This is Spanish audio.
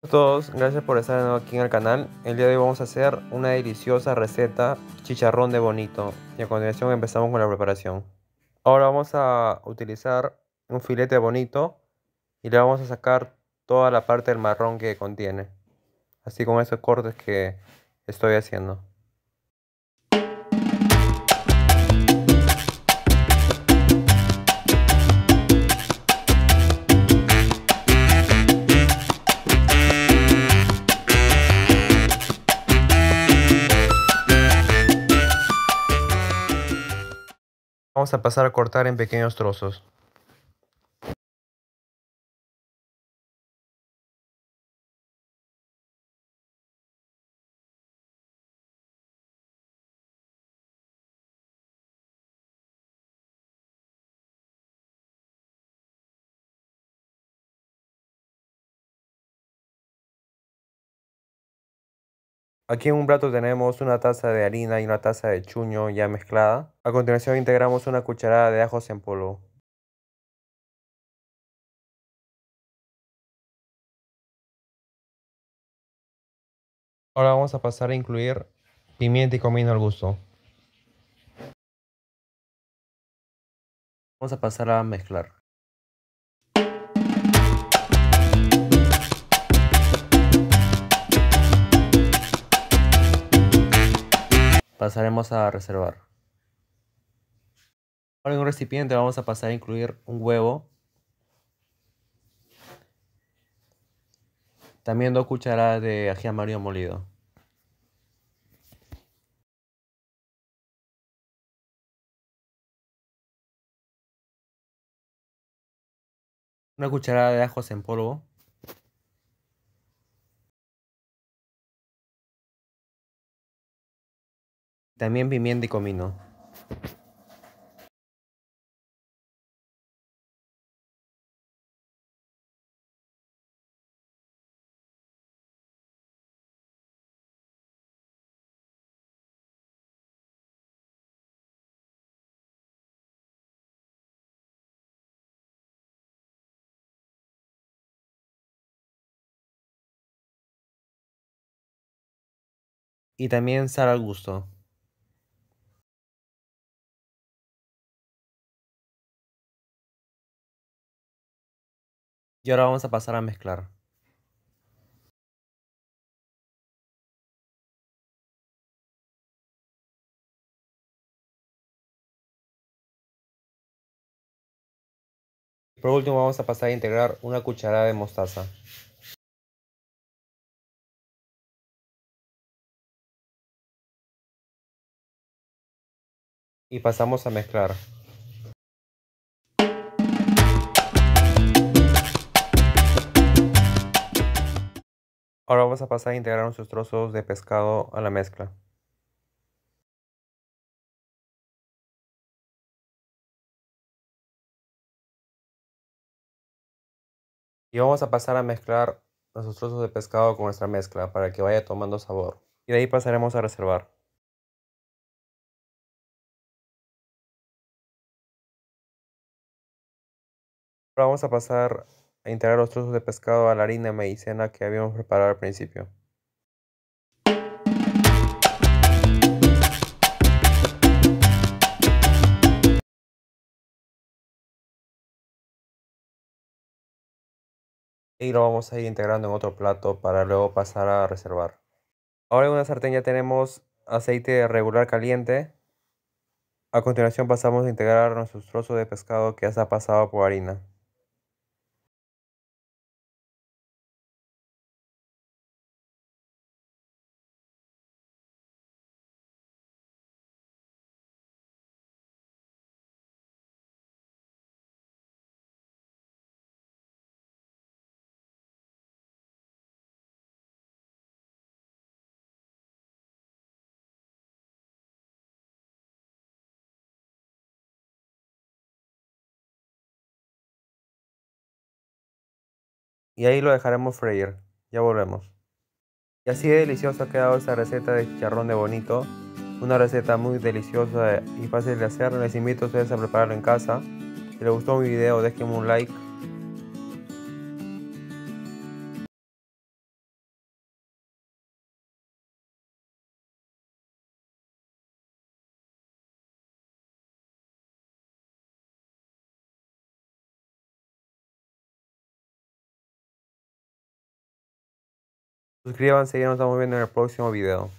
Hola a todos, gracias por estar aquí en el canal. El día de hoy vamos a hacer una deliciosa receta chicharrón de bonito y a continuación empezamos con la preparación. Ahora vamos a utilizar un filete bonito y le vamos a sacar toda la parte del marrón que contiene. Así con esos cortes que estoy haciendo. Vamos a pasar a cortar en pequeños trozos. Aquí en un plato tenemos una taza de harina y una taza de chuño ya mezclada. A continuación integramos una cucharada de ajos en polvo. Ahora vamos a pasar a incluir pimienta y comino al gusto. Vamos a pasar a mezclar. Pasaremos a reservar. Ahora en un recipiente vamos a pasar a incluir un huevo. También dos cucharadas de ají amarillo molido. Una cucharada de ajos en polvo. También pimienta y comino. Y también sal al gusto. Y ahora vamos a pasar a mezclar. Por último vamos a pasar a integrar una cucharada de mostaza. Y pasamos a mezclar. Ahora vamos a pasar a integrar nuestros trozos de pescado a la mezcla. Y vamos a pasar a mezclar nuestros trozos de pescado con nuestra mezcla para que vaya tomando sabor. Y de ahí pasaremos a reservar. Ahora vamos a pasar a integrar los trozos de pescado a la harina maicena que habíamos preparado al principio. Y lo vamos a ir integrando en otro plato para luego pasar a reservar. Ahora en una sartén ya tenemos aceite regular caliente. A continuación pasamos a integrar nuestros trozos de pescado que ya se ha pasado por harina. Y ahí lo dejaremos freír. Ya volvemos. Y así de delicioso ha quedado esta receta de chicharrón de bonito. Una receta muy deliciosa y fácil de hacer. Les invito a ustedes a prepararlo en casa. Si les gustó mi video, déjenme un like Suscríbanse y nos estamos viendo en el próximo video.